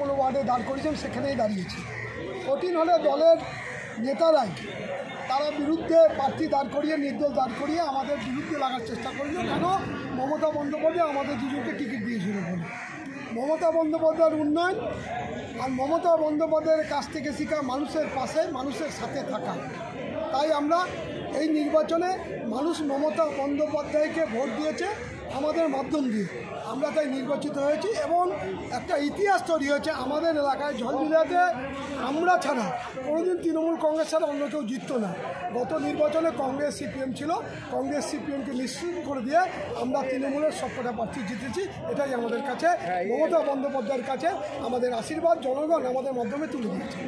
কোনো ওয়ার্ডে দাঁড় করিয়েছেন সেখানেই দাঁড়িয়েছি। কঠিন হলে দলের নেতারাই তারা বিরুদ্ধে প্রার্থী দাঁড় করিয়ে, নির্দল দাঁড় করিয়ে আমাদের বিরুদ্ধে লাগার চেষ্টা করল কেন? মমতা বন্দ্যোপাধ্যায় আমাদের দুজনকে টিকিট দিয়েছিল বলে। মমতা বন্দ্যোপাধ্যায়ের উন্নয়ন আর মমতা বন্দ্যোপাধ্যায়ের কাছ থেকে শেখা মানুষের পাশে, মানুষের সাথে থাকা। তাই আমরা এই নির্বাচনে মানুষ মমতা বন্দ্যোপাধ্যায়কে ভোট দিয়েছে আমাদের মাধ্যম দিয়ে। আমরা তাই নির্বাচিত হয়েছি এবং একটা ইতিহাস তৈরি হয়েছে আমাদের এলাকায় ঝলঝিলাতে আমরা ছাড়া কোনোদিন তৃণমূল কংগ্রেস ছাড়া অন্য কেউ জিততো না। গত নির্বাচনে কংগ্রেস সিপিএম ছিল। কংগ্রেস সিপিএমকে নিশ্চিত করে দিয়ে আমরা তৃণমূলের সবকটা প্রার্থী জিতেছি। এটাই আমাদের কাছে। মমতা বন্দ্যোপাধ্যায়ের কাছে আমাদের আশীর্বাদ, জনগণ আমাদের মাধ্যমে তুলে দিয়েছে।